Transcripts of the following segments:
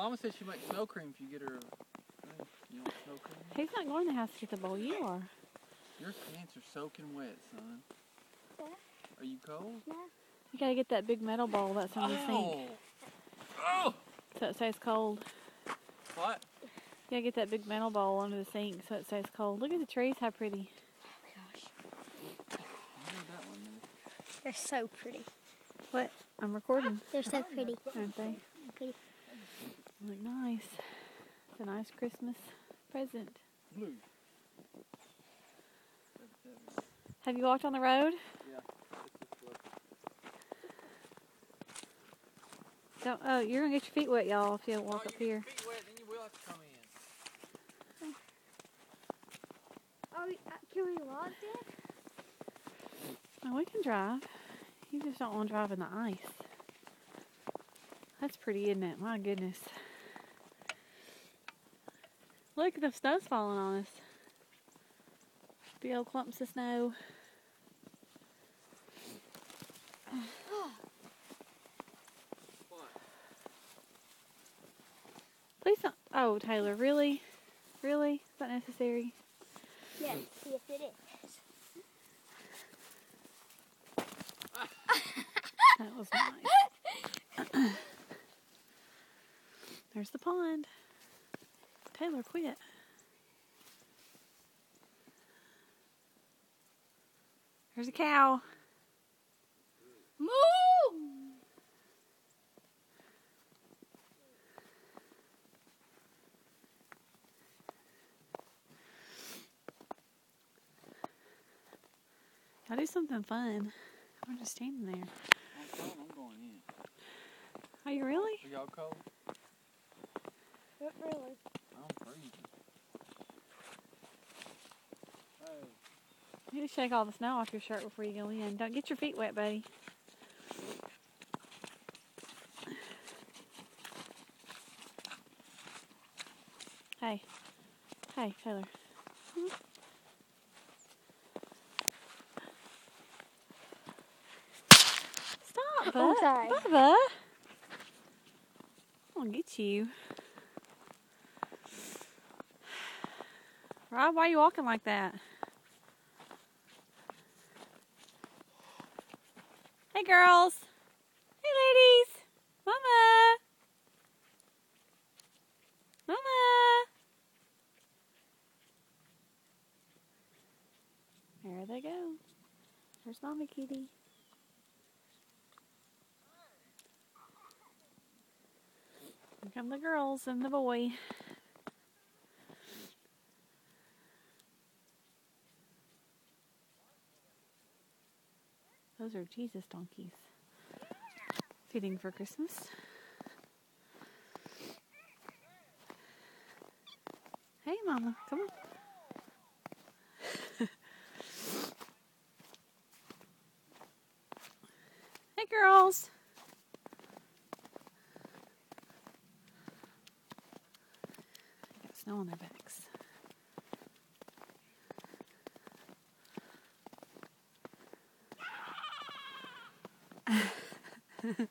Mama said she makes snow cream if you get her. A, you want snow cream? He's not going to the house to get the bowl. You are. Your pants are soaking wet, son. Yeah. Are you cold? Yeah. You gotta get that big metal bowl that's on the oh. sink Oh. Oh. so it stays cold. What? You gotta get that big metal bowl under the sink so it stays cold. Look at the trees, how pretty. Oh gosh, I heard that one. minute. they're so pretty. What? I'm recording, They're so pretty. aren't they? Pretty. Look nice. It's a nice Christmas present. Blue. Have you walked on the road? Yeah. Don't. Oh, you're gonna get your feet wet, y'all, if you don't walk oh, up you here. Your feet wet, then you will have to come in. Oh, uh, can we walk there? Oh, we can drive. You just don't want to drive in the ice. That's pretty, isn't it? My goodness. Look, the snow's falling on us. Big old clumps of snow. Please don't. Oh, Taylor, really? Really? Is that necessary? Yes, yes it is. That was nice. There's the pond. Taylor, quit. There's a cow. Moo! I'll do something fun. I'm just standing there. I'm cold. I'm going in. Are you really? Are y'all cold? Not really. You need to shake all the snow off your shirt before you go in. Don't get your feet wet, buddy. Hey. Hey, Taylor. Stop, Oh, Bubba. sorry. Bubba. I'll get you. Rob, why are you walking like that? Hey, girls. Hey, ladies. Mama. Mama. There they go. There's Mommy Kitty. Here come the girls and the boy. Those are Jesus donkeys. Feeding for Christmas. Hey, Mama, come on. hey, girls. Got snow on their backs.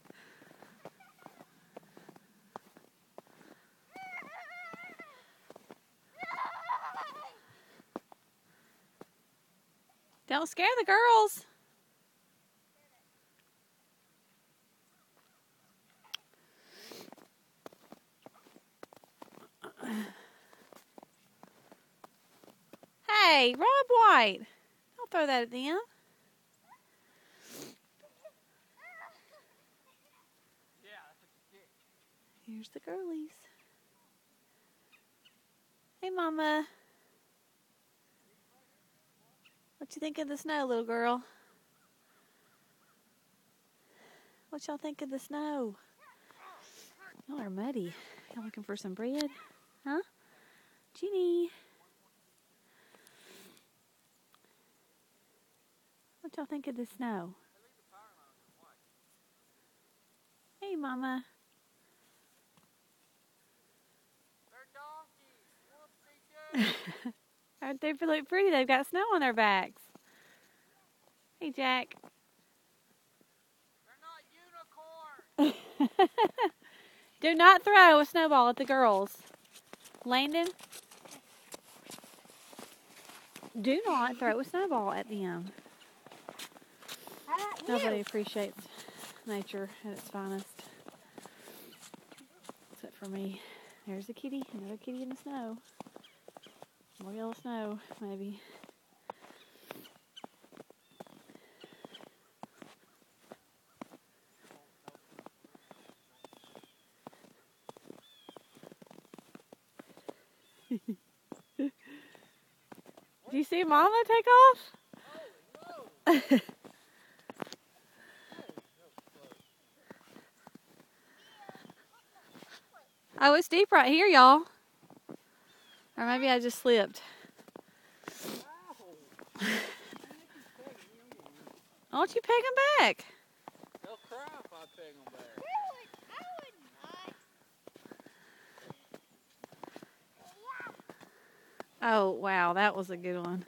Don't scare the girls. Hey, Rob White. Don't throw that at them. Here's the girlies. Hey, Mama. What you think of the snow, little girl? What y'all think of the snow? Y'all are muddy. Y'all looking for some bread? Huh? Jeannie. What y'all think of the snow? Hey, Mama. Aren't they really pretty? They've got snow on their backs. Hey, Jack. They're not unicorns. Do not throw a snowball at the girls. Landon, do not throw a snowball at them. Nobody appreciates nature at its finest. Except for me. There's a kitty, another kitty in the snow. Yellow snow, maybe. Do you see Mama take off? Oh, it's deep right here, y'all. Or maybe I just slipped. Why don't you peg him back? They'll cry if I peg them back. I I would not. Oh, wow, that was a good one.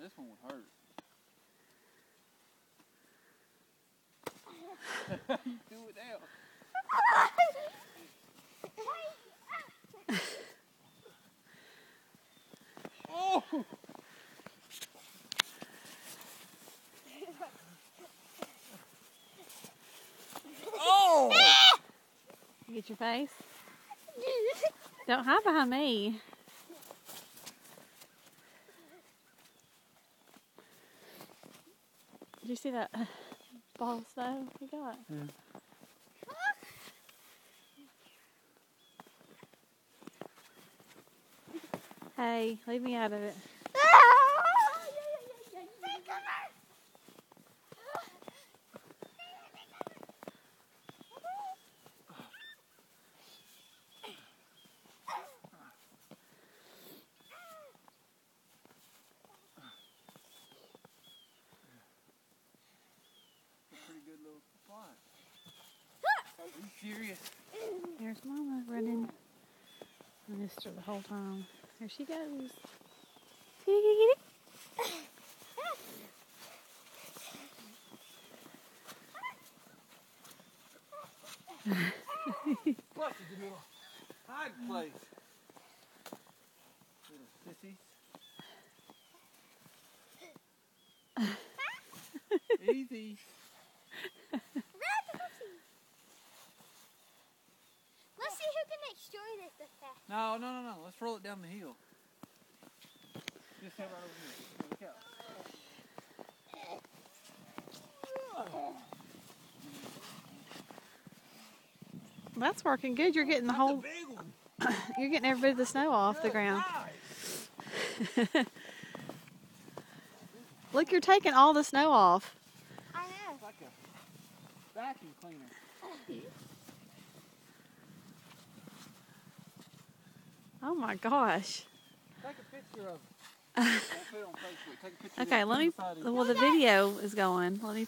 This one would hurt. you do it now. Oh! Oh! Get your face? Don't hide behind me. You see that ball of snow we got? Yeah. Hey, leave me out of it. Serious? There's Mama running. I missed her the whole time. There she goes. Kitty, kitty, kitty. Plus, it's a little hide place. Little sissies. Easy. Let's see who can destroy this the fastest. No, no, no, no. Let's roll it down the hill. Just head right over here. Look out. That's working good. You're getting the whole. big one. You're getting every bit of the snow off the ground. Look, you're taking all the snow off. I know. It's like a vacuum cleaner. Oh my gosh. Take a picture of it. Don't put it on Facebook. Take a picture Okay, let me. Well, the video is going. Let me.